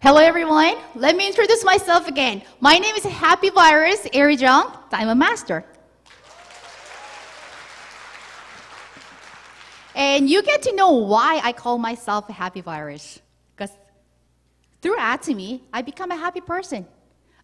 Hello, everyone. Let me introduce myself again. My name is Happy Virus Aeri Jeong. I'm a master. And you get to know why I call myself a happy virus. Because through Atomy, I become a happy person.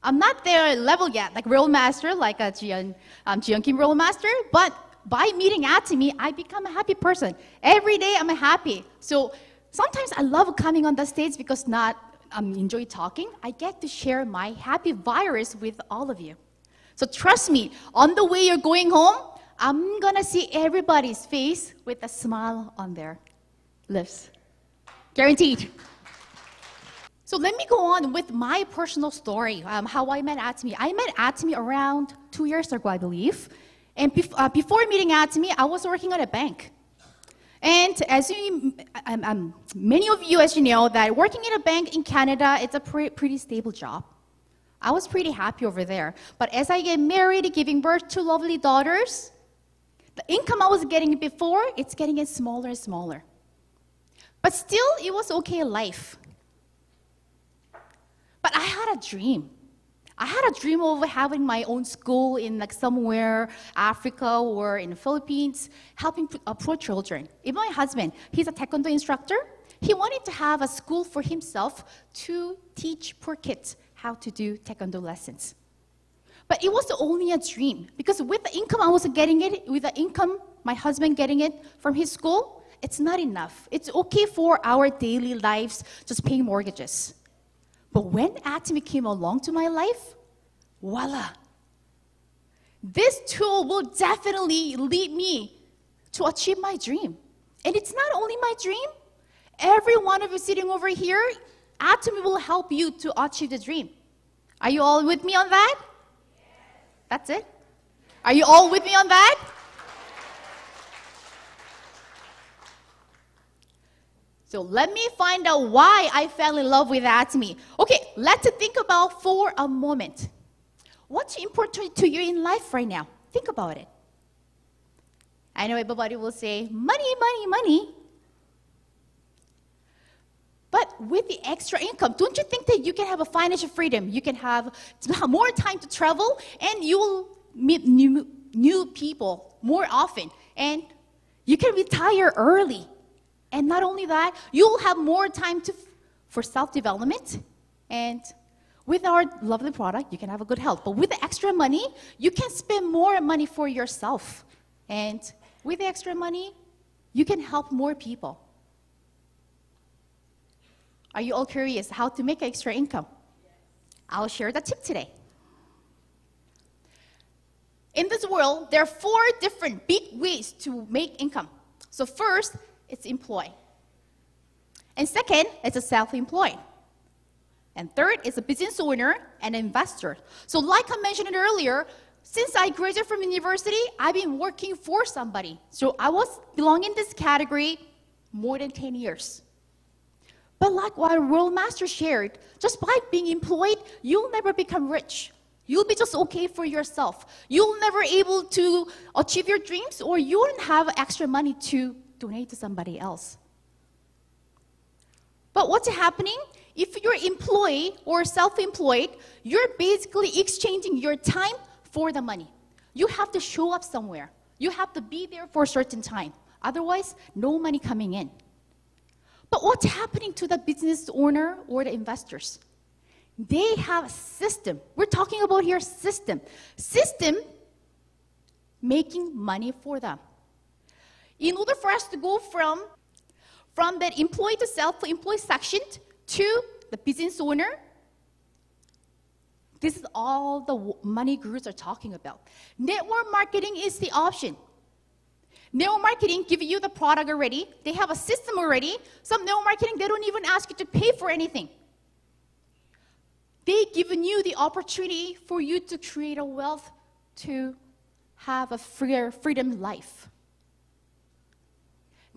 I'm not there level yet, like real Master, like a Jian, um, Jian Kim Royal Master, but by meeting Atomy, I become a happy person. Every day I'm happy. So sometimes I love coming on the stage because not um, enjoy talking. I get to share my happy virus with all of you. So trust me, on the way you're going home, I'm gonna see everybody's face with a smile on their lips. Guaranteed. So let me go on with my personal story, um, how I met Atomy. I met Atomy around two years ago, I believe. And bef uh, before meeting Atomy, I was working at a bank. And as you, um, um, many of you, as you know, that working in a bank in Canada, it's a pre pretty stable job. I was pretty happy over there. But as I get married, giving birth to lovely daughters, the income I was getting before, it's getting smaller and smaller. But still, it was okay life. But I had a dream. I had a dream of having my own school in like somewhere, Africa or in the Philippines, helping uh, poor children. Even my husband, he's a taekwondo instructor. He wanted to have a school for himself to teach poor kids how to do taekwondo lessons. But it was only a dream because with the income I was getting it, with the income my husband getting it from his school, it's not enough. It's okay for our daily lives, just paying mortgages. But when Atomy came along to my life, voila. This tool will definitely lead me to achieve my dream. And it's not only my dream. Every one of you sitting over here, Atomy will help you to achieve the dream. Are you all with me on that? That's it? Are you all with me on that? So let me find out why I fell in love with Atomy. Okay, let's think about for a moment. What's important to you in life right now? Think about it. I know everybody will say, money, money, money. But with the extra income, don't you think that you can have a financial freedom? You can have more time to travel and you will meet new, new people more often. And you can retire early. And not only that, you'll have more time to, for self-development. And with our lovely product, you can have a good health. But with the extra money, you can spend more money for yourself. And with the extra money, you can help more people. Are you all curious how to make extra income? I'll share the tip today. In this world, there are four different big ways to make income. So first, it's employed. And second, it's a self-employed. And third is a business owner and an investor. So like I mentioned earlier, since I graduated from university, I've been working for somebody. So I was belonging in this category more than 10 years. But like what World Master shared, just by being employed, you'll never become rich. You'll be just okay for yourself. You'll never able to achieve your dreams or you won't have extra money to donate to somebody else. But what's happening? If you're employee or self-employed, you're basically exchanging your time for the money. You have to show up somewhere. You have to be there for a certain time. Otherwise, no money coming in. But what's happening to the business owner or the investors? They have a system. We're talking about here system. System making money for them. In order for us to go from, from that employee to self-employed section to the business owner, this is all the money gurus are talking about. Network marketing is the option. Network marketing give you the product already. They have a system already. Some network marketing, they don't even ask you to pay for anything. They given you the opportunity for you to create a wealth to have a freer, freedom life.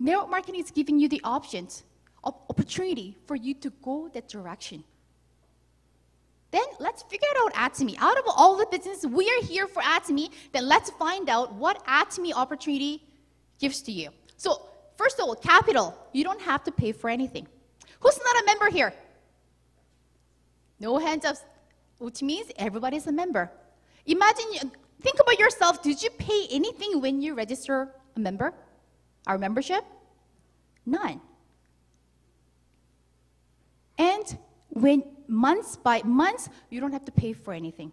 Network marketing is giving you the options, opportunity for you to go that direction. Then let's figure out Atomy. Out of all the business we are here for Atomy, then let's find out what Atomy opportunity gives to you. So first of all, capital. You don't have to pay for anything. Who's not a member here? No hands up, which means everybody's a member. Imagine, think about yourself. Did you pay anything when you register a member? Our membership? None. And when months by months, you don't have to pay for anything.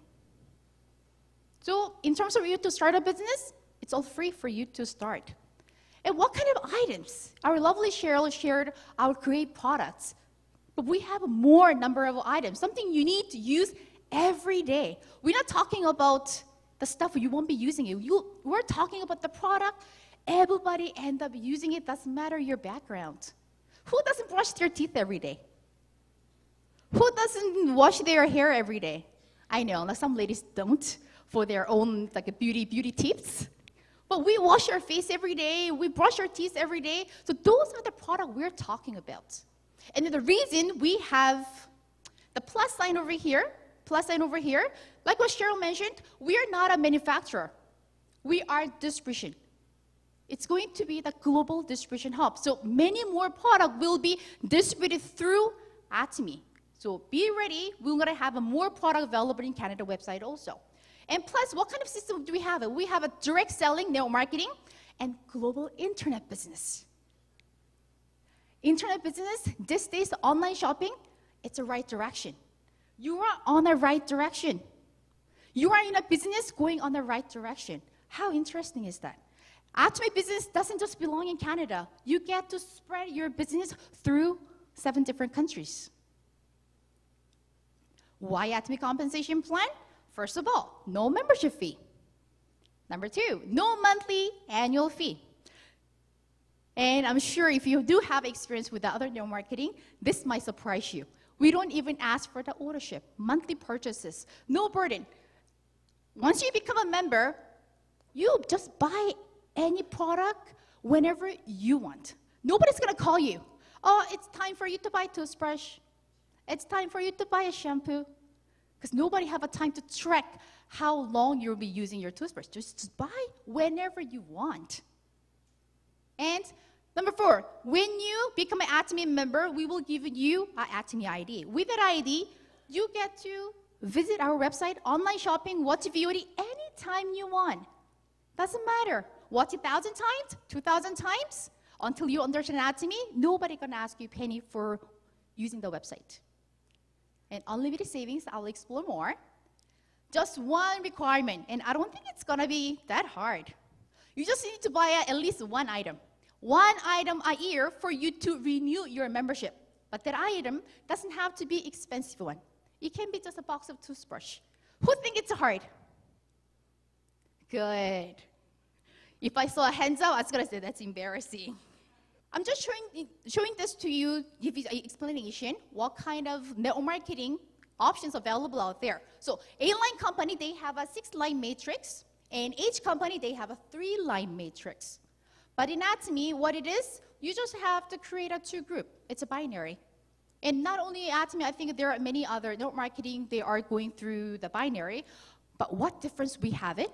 So, in terms of you to start a business, it's all free for you to start. And what kind of items? Our lovely Cheryl shared our great products. But we have more number of items, something you need to use every day. We're not talking about the stuff you won't be using it. You, we're talking about the product. Everybody end up using it. Doesn't matter your background. Who doesn't brush their teeth every day? Who doesn't wash their hair every day? I know, like some ladies don't for their own like beauty beauty tips. But we wash our face every day, we brush our teeth every day. So those are the products we're talking about. And the reason we have the plus sign over here, plus sign over here, like what Cheryl mentioned, we are not a manufacturer. We are distribution. It's going to be the global distribution hub. So many more products will be distributed through Atomy. So be ready. We're going to have a more product available in Canada website also. And plus, what kind of system do we have? We have a direct selling, network marketing, and global internet business. Internet business, these days, online shopping, it's the right direction. You are on the right direction. You are in a business going on the right direction. How interesting is that? Atomy business doesn't just belong in Canada. You get to spread your business through seven different countries. Why Atomy compensation plan? First of all, no membership fee. Number two, no monthly annual fee. And I'm sure if you do have experience with the other no marketing, this might surprise you. We don't even ask for the ownership, monthly purchases, no burden. Once you become a member, you just buy any product whenever you want. Nobody's gonna call you. Oh, it's time for you to buy toothbrush. It's time for you to buy a shampoo because nobody have a time to track how long you'll be using your toothbrush. Just, buy whenever you want. And number four, when you become an Atomy member, we will give you an Atomy ID. With that ID, you get to visit our website, online shopping, watch VOD anytime you want. Doesn't matter. It thousand times, two thousand times, until you understand anatomy, Nobody gonna ask you penny for using the website and unlimited savings, I'll explore more. Just one requirement, and I don't think it's gonna be that hard. You just need to buy at least one item. One item a year for you to renew your membership. But that item doesn't have to be expensive one. It can be just a box of toothbrush. Who think it's hard? Good. If I saw a hands up, I was gonna say that's embarrassing. I'm just showing, showing this to you, give you an explanation, what kind of network marketing options available out there. So A-line company, they have a six-line matrix, and each company, they have a three-line matrix. But in Atomy, what it is, you just have to create a two group. It's a binary. And not only Atomy, I think there are many other network marketing, they are going through the binary. But what difference we have it?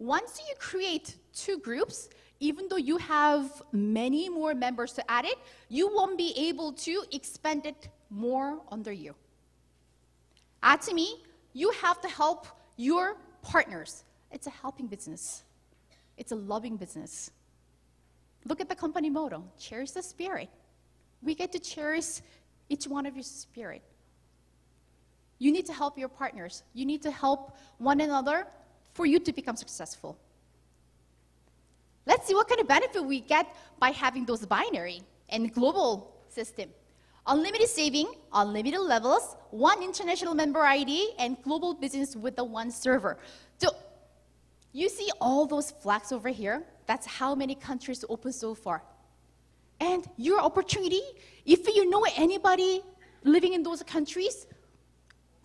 Once you create two groups, even though you have many more members to add it, you won't be able to expand it more under you. Atomy, you have to help your partners. It's a helping business. It's a loving business. Look at the company motto, cherish the spirit. We get to cherish each one of your spirit. You need to help your partners. You need to help one another for you to become successful. Let's see what kind of benefit we get by having those binary and global system. Unlimited saving, unlimited levels, one international member ID, and global business with the one server. So you see all those flags over here? That's how many countries open so far. And your opportunity, if you know anybody living in those countries,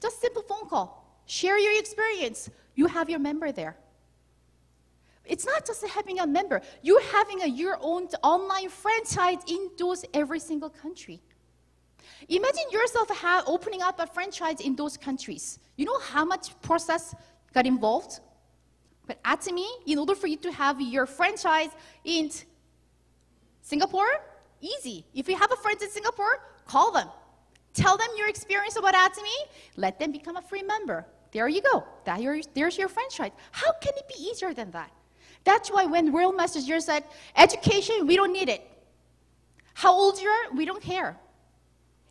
just simple phone call. Share your experience. You have your member there. It's not just having a member. You're having a, your own online franchise in those every single country. Imagine yourself have, opening up a franchise in those countries. You know how much process got involved? But Atomy, in order for you to have your franchise in Singapore, easy. If you have a friend in Singapore, call them. Tell them your experience about Atomy. Let them become a free member. There you go. Your, there's your franchise. How can it be easier than that? That's why when Royal Masters Year said, education, we don't need it. How old you are, we don't care.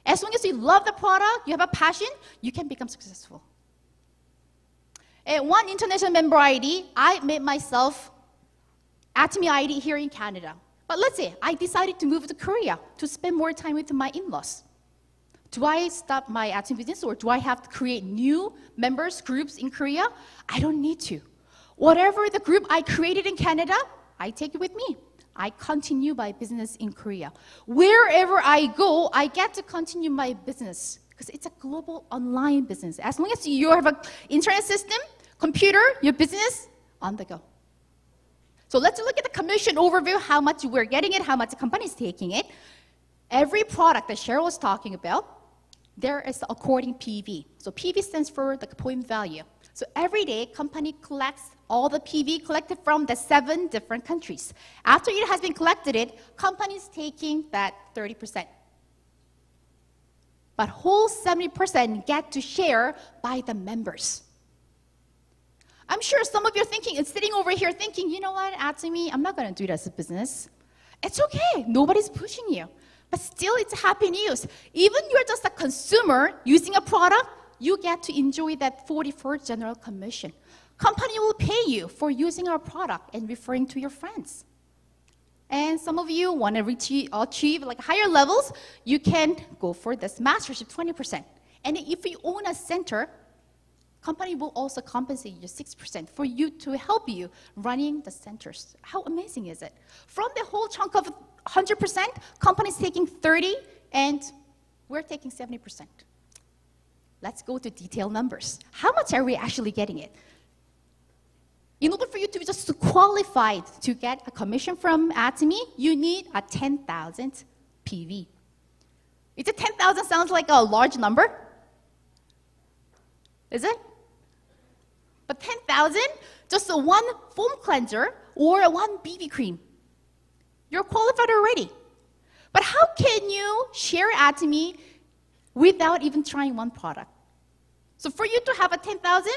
As long as you love the product, you have a passion, you can become successful. At one international member ID, I made myself Atomy ID here in Canada. But let's say I decided to move to Korea to spend more time with my in-laws. Do I stop my Atomy business or do I have to create new members groups in Korea? I don't need to. Whatever the group I created in Canada, I take it with me. I continue my business in Korea. Wherever I go, I get to continue my business because it's a global online business. As long as you have an internet system, computer, your business, on the go. So let's look at the commission overview, how much we're getting it, how much the company is taking it. Every product that Cheryl was talking about, there is according PV. So PV stands for the point value. So every day, company collects all the PV collected from the seven different countries. After it has been collected, it company is taking that 30%. But whole 70% get to share by the members. I'm sure some of you are thinking and sitting over here thinking, you know what, Atomy, I'm not going to do this as a business. It's okay. Nobody's pushing you. But still, it's happy news. Even you're just a consumer using a product, you get to enjoy that 44 general commission. Company will pay you for using our product and referring to your friends. And some of you want to achieve like higher levels, you can go for this mastership 20%. And if you own a center, company will also compensate you 6% for you to help you running the centers. How amazing is it? From the whole chunk of 100%, company's taking 30 and we're taking 70%. Let's go to detailed numbers. How much are we actually getting it? In order for you to be just qualified to get a commission from Atomy, you need a 10,000 PV. Is it 10,000 sounds like a large number? Is it? But 10,000, just a one foam cleanser or a one BB cream. You're qualified already. But how can you share Atomy without even trying one product? So for you to have a 10,000,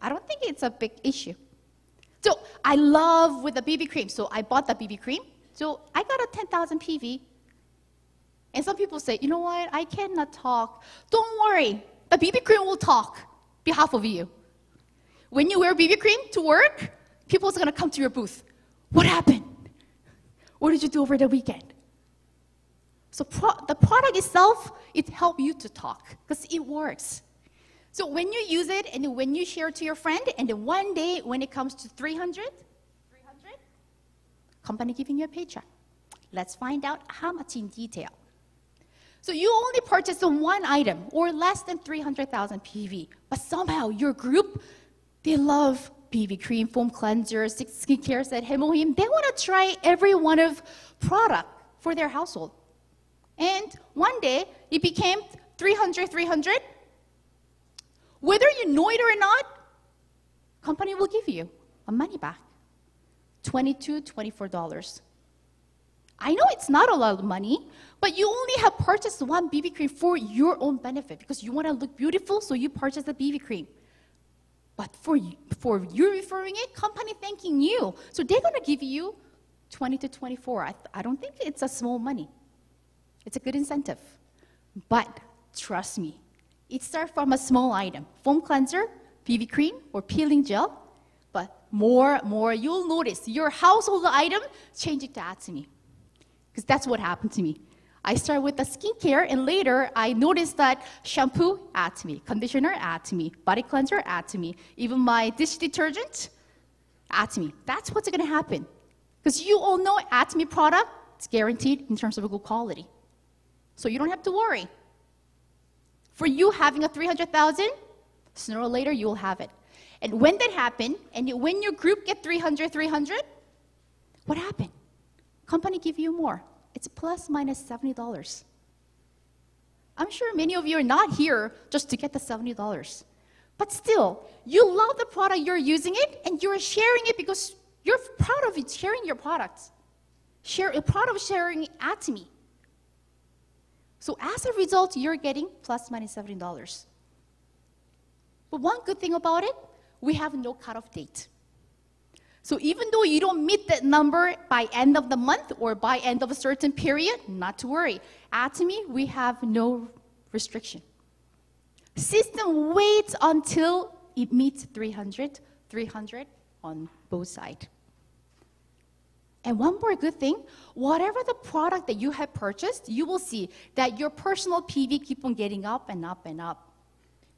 I don't think it's a big issue. So I love with the BB cream. So I bought the BB cream. So I got a 10,000 PV. And some people say, you know what? I cannot talk. Don't worry. The BB cream will talk behalf of you. When you wear BB cream to work, people are going to come to your booth. What happened? What did you do over the weekend? So pro- the product itself, it helps you to talk because it works. So when you use it and when you share to your friend, and then one day when it comes to 300, 300, company giving you a paycheck. Let's find out how much in detail. So you only purchased one item or less than 300,000 PV, but somehow your group, they love BB cream, foam cleanser, skincare set, HemoHIM. They want to try every one of product for their household. And one day it became 300, 300, whether you know it or not, company will give you a money back. $22, $24. I know it's not a lot of money, but you only have purchased one BB cream for your own benefit because you want to look beautiful, so you purchase the BB cream. But for you, for you referring it, company thanking you. So they're going to give you 20 to 24. I, I don't think it's a small money. It's a good incentive. But trust me, it starts from a small item, foam cleanser, BB cream, or peeling gel. But more, more, you'll notice your household item changing to Atomy. Because that's what happened to me. I started with the skincare, and later I noticed that shampoo, Atomy, conditioner, Atomy, body cleanser, Atomy, even my dish detergent, Atomy. That's what's going to happen. Because you all know Atomy product, it's guaranteed in terms of a good quality. So you don't have to worry. For you having a 300,000, sooner or later you will have it. And when that happened, and when your group get 300, 300, what happened? Company give you more. It's plus minus $70. I'm sure many of you are not here just to get the $70. But still, you love the product, you're using it, and you're sharing it because you're proud of it, sharing your products. Share, proud of sharing Atomy. So as a result, you're getting plus minus $70. But one good thing about it, we have no cutoff date. So even though you don't meet that number by end of the month or by end of a certain period, not to worry. Atomy, we have no restriction. System waits until it meets 300, 300 on both sides. And one more good thing, whatever the product that you have purchased, you will see that your personal PV keep on getting up and up and up.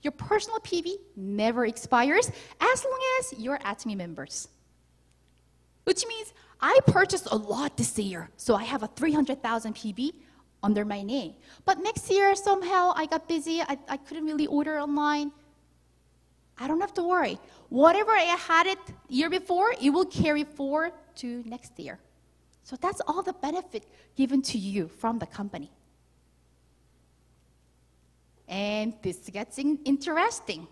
Your personal PV never expires as long as you're Atomy members. Which means I purchased a lot this year, so I have a 300,000 PV under my name. But next year, somehow I got busy, I, I couldn't really order online. I don't have to worry. Whatever I had it year before, it will carry forward to next year. So that's all the benefit given to you from the company. And this gets in interesting.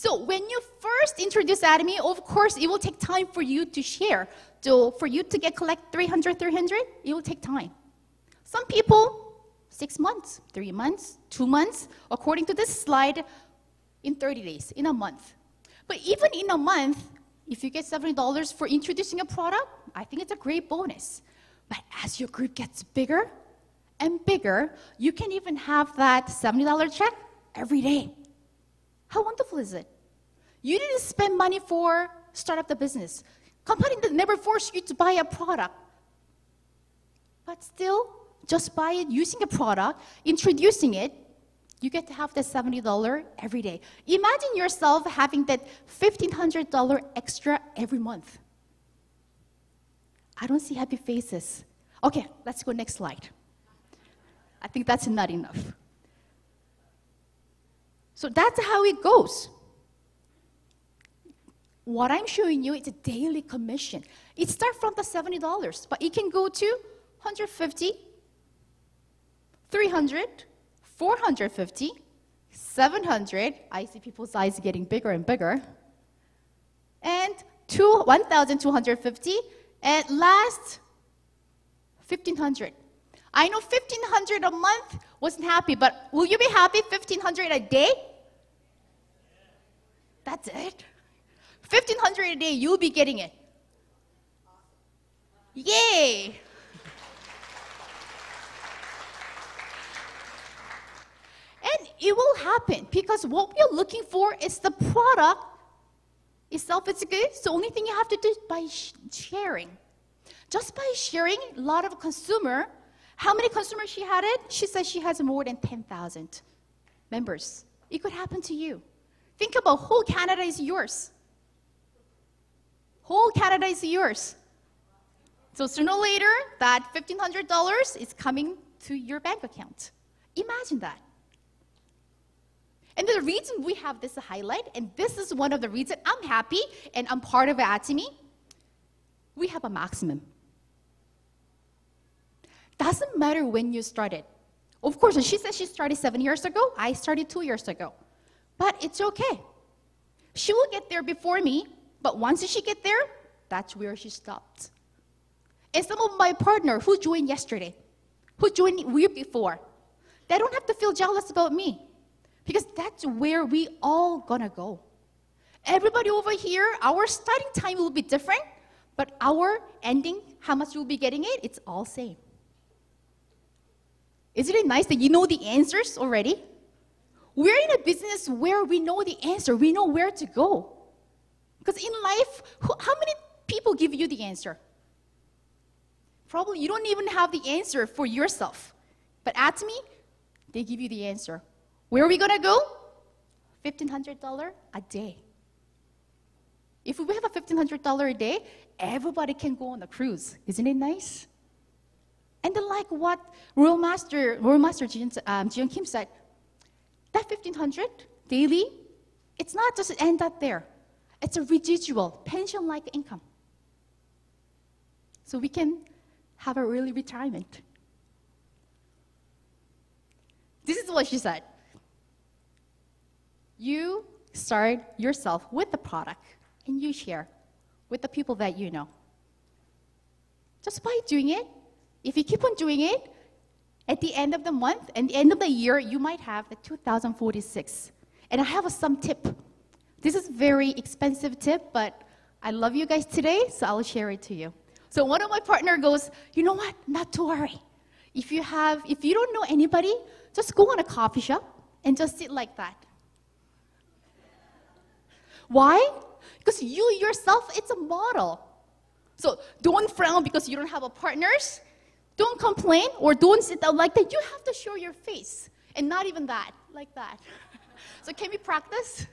So when you first introduce Atomy, of course, it will take time for you to share. So for you to get collect 300, 300, it will take time. Some people, six months, three months, two months, according to this slide, in 30 days, in a month. But even in a month, if you get $70 for introducing a product, I think it's a great bonus. But as your group gets bigger and bigger, you can even have that $70 check every day. How wonderful is it? You didn't spend money for start up the business. Company that never forced you to buy a product. But still, just by using a product, introducing it, you get to have that $70 every day. Imagine yourself having that $1,500 extra every month. I don't see happy faces. Okay, let's go next slide. I think that's not enough. So that's how it goes. What I'm showing you is a daily commission. It starts from the $70, but it can go to 150, 300, 450, 700. I see people's eyes getting bigger and bigger. And two, 1,250. And last, 1,500. I know 1,500 a month wasn't happy, but will you be happy 1,500 a day? That's it. 1,500 a day, you'll be getting it. Yay! And it will happen because what we're looking for is the product itself. It's good. So the only thing you have to do is by sh- sharing. Just by sharing, a lot of consumer. How many consumers she had it? She says she has more than 10,000 members. It could happen to you. Think about whole Canada is yours. Whole Canada is yours. So sooner or later, that $1,500 is coming to your bank account. Imagine that. And the reason we have this highlight, and this is one of the reasons I'm happy and I'm part of Atomy, we have a maximum. Doesn't matter when you started. Of course, she said she started seven years ago. I started two years ago. But it's okay. She will get there before me, but once she get there, that's where she stopped. And some of my partner who joined yesterday, who joined week before, they don't have to feel jealous about me. Because that's where we all gonna go. Everybody over here, our starting time will be different, but our ending, how much you'll be getting it, it's all same. Isn't it nice that you know the answers already? We're in a business where we know the answer, we know where to go. Because in life, who, how many people give you the answer? Probably you don't even have the answer for yourself. But Atomy, they give you the answer. Where are we going to go? $1,500 a day. If we have a $1,500 a day, everybody can go on a cruise. Isn't it nice? And like what Royal Master, Royal Master Jian, um, Jian Kim said, that 1500 daily, it's not just end up there. It's a residual, pension-like income. So we can have a early retirement. This is what she said. You start yourself with the product and you share with the people that you know. Just by doing it, if you keep on doing it, At the end of the month and the end of the year, you might have the 2046. And I have a some tip. This is very expensive tip, but I love you guys today, so I'll share it to you. So one of my partner goes, you know what? Not to worry. If you have, if you don't know anybody, just go on a coffee shop and just sit like that. Why? Because you yourself, it's a model. So don't frown because you don't have a partners. Don't complain or don't sit down like that. You have to show your face. And not even that, like that. so can we practice?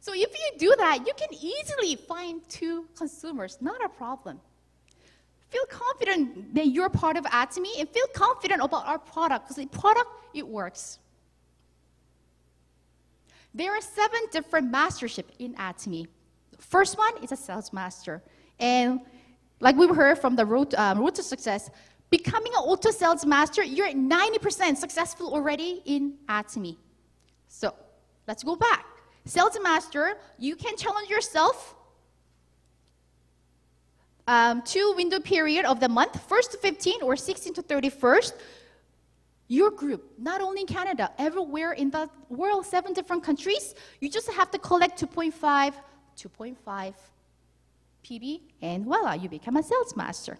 So if you do that, you can easily find two consumers, not a problem. Feel confident that you're part of Atomy and feel confident about our product because the product, it works. There are seven different mastership in Atomy. First one is a sales master. And like we heard from the road, um, road to success, becoming an auto sales master, you're 90% successful already in Atomy. So let's go back. Sales master, you can challenge yourself um, two window period of the month, 1st to 15 or 16 to 31st. Your group, not only in Canada, everywhere in the world, seven different countries, you just have to collect 2.5, 2.5 PV, and voila, you become a sales master.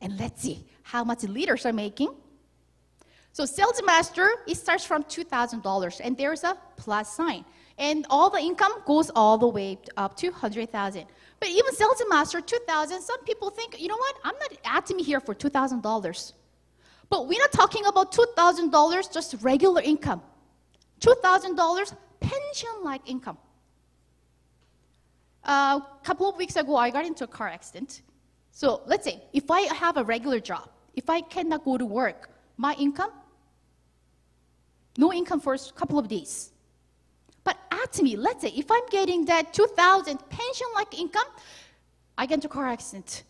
And let's see how much leaders are making. So sales master, it starts from $2,000, and there's a plus sign. And all the income goes all the way up to 100,000. But even sales master, 2,000, some people think, you know what, I'm not asking me here for $2,000. But we're not talking about $2,000 just regular income. $2,000 pension-like income. A couple of weeks ago, I got into a car accident. So let's say if I have a regular job, if I cannot go to work, my income, no income for a couple of days. But Atomy, let's say if I'm getting that 2,000 pension-like income, I get into a car accident.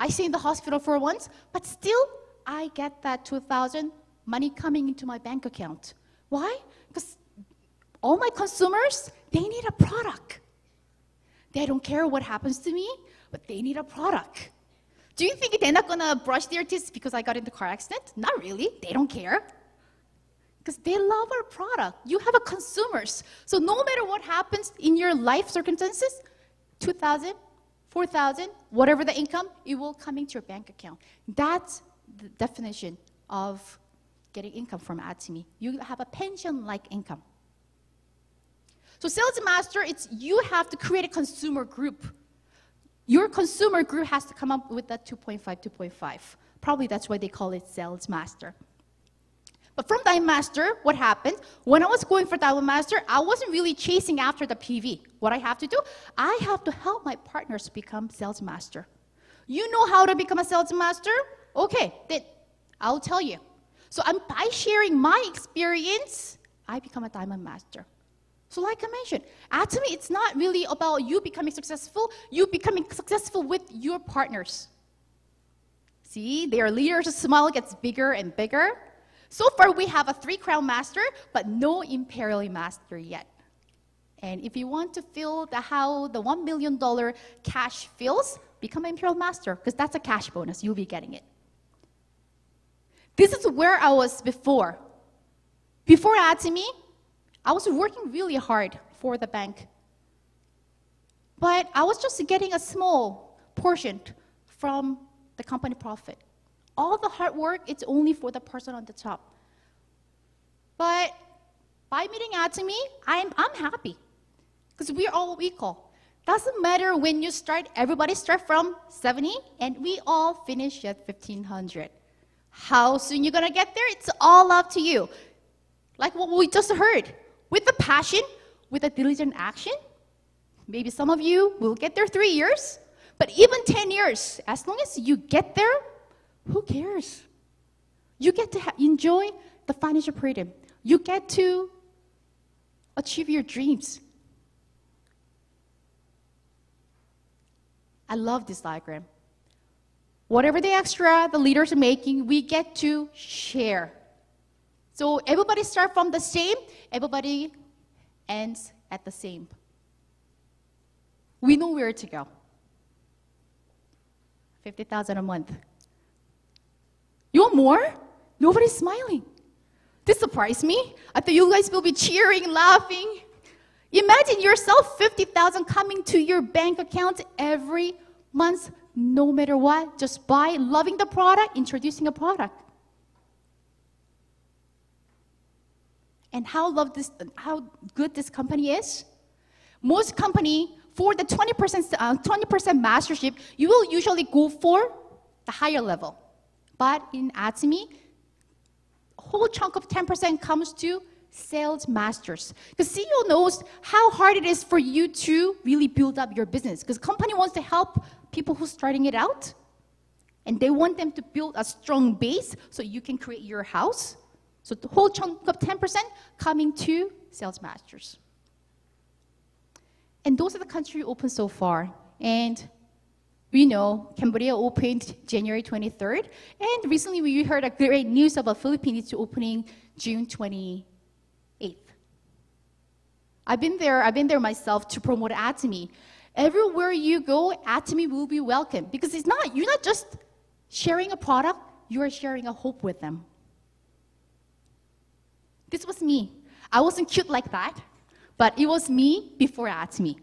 I stay in the hospital for once, but still I get that 2000 money coming into my bank account. Why? Because all my consumers, they need a product. They don't care what happens to me, but they need a product. Do you think they're not gonna brush their teeth because I got in the car accident? Not really. They don't care. Because they love our product. You have a consumers. So no matter what happens in your life circumstances, 2000 4000 whatever the income, it will come into your bank account. That's the definition of getting income from Atomy. You have a pension-like income. So sales master, it's you have to create a consumer group. Your consumer group has to come up with that 2.5, 2.5. Probably that's why they call it sales master. But from Diamond Master, what happened? When I was going for Diamond Master, I wasn't really chasing after the PV. What I have to do? I have to help my partners become sales master. You know how to become a sales master? Okay, then I'll tell you. So I'm, by sharing my experience, I become a diamond master. So like I mentioned, Atomy, it's not really about you becoming successful, you becoming successful with your partners. See, their leaders' smile gets bigger and bigger. So far, we have a three crown master, but no imperial master yet. And if you want to feel the, how the $1 million cash feels, become an imperial master, because that's a cash bonus. You'll be getting it. This is where I was before. Before Atomy, I was working really hard for the bank. But I was just getting a small portion from the company profit. All the hard work, it's only for the person on the top. But by meeting Atomy, I'm, I'm happy because we're all equal. Doesn't matter when you start, everybody start from 70 and we all finish at 1500. How soon you're to get there, it's all up to you. Like what we just heard. With the passion, with a diligent action, maybe some of you will get there three years, but even 10 years, as long as you get there, who cares? You get to ha- enjoy the financial freedom. You get to achieve your dreams. I love this diagram. Whatever the extra the leaders are making, we get to share. So everybody start from the same, everybody ends at the same. We know where to go. 50,000 a month. You want more, nobody's smiling. This surprised me. I thought you guys will be cheering, laughing. Imagine yourself 50,000 coming to your bank account every month, no matter what, just by loving the product, introducing a product. And how love this, how good this company is? Most company for the 20%, uh, 20% mastership, you will usually go for the higher level. But in Atomy, a whole chunk of 10% comes to sales masters. The CEO knows how hard it is for you to really build up your business because company wants to help people who are starting it out and they want them to build a strong base so you can create your house. So the whole chunk of 10% coming to sales masters. And those are the countries open so far. And we know Cambodia opened January 23rd. And recently we heard a great news about Philippines to opening June 28th. I've been there, I've been there myself to promote Atomy. Everywhere you go, Atomy will be welcome. Because it's not, you're not just sharing a product, you are sharing a hope with them. This was me. I wasn't cute like that. But it was me before Atomy.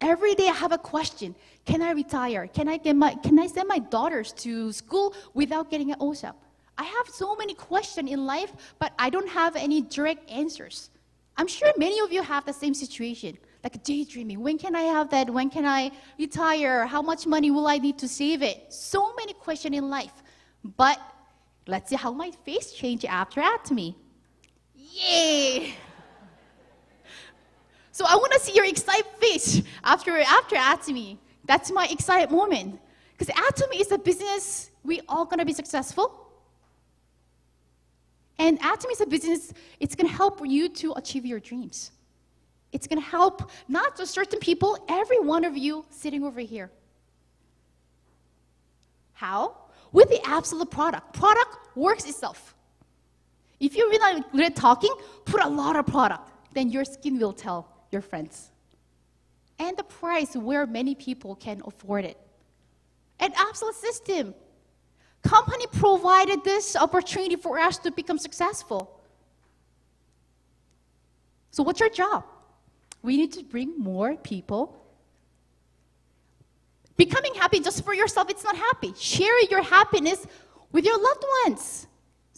Every day I have a question. Can I retire? Can I, get my, can I send my daughters to school without getting an OSAP? I have so many questions in life, but I don't have any direct answers. I'm sure many of you have the same situation, like daydreaming. When can I have that? When can I retire? How much money will I need to save it? So many questions in life. But let's see how my face changed after Atomy. So I want to see your excited face after, after Atomy. That's my excited moment. Because Atomy is a business we all going to be successful. And Atomy is a business, it's going to help you to achieve your dreams. It's going to help not just certain people, every one of you sitting over here. How? With the absolute product. Product works itself. If you're really good at talking, put a lot of product, then your skin will tell your friends. And the price where many people can afford it. An absolute system. Company provided this opportunity for us to become successful. So what's your job? We need to bring more people. Becoming happy just for yourself, it's not happy. Share your happiness with your loved ones.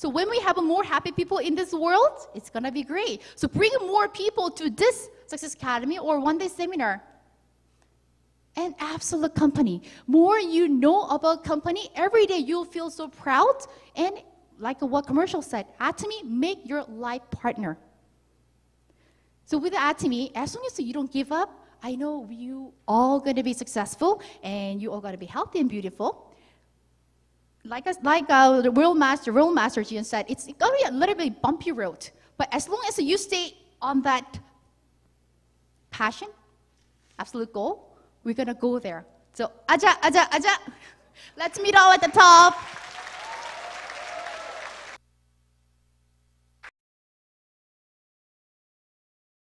So when we have more happy people in this world, it's gonna be great. So bring more people to this Success Academy or one day seminar. An absolute company. More you know about company, every day you'll feel so proud. And like what commercial said, Atomy, make your life partner. So with Atomy, as long as you don't give up, I know you all gonna be successful and you all gonna be healthy and beautiful. Like, us like uh, the world master, world master Jian said, it's gonna be a little bit bumpy road. But as long as you stay on that passion, absolute goal, we're gonna go there. So, aja, aja, aja. Let's meet all at the top.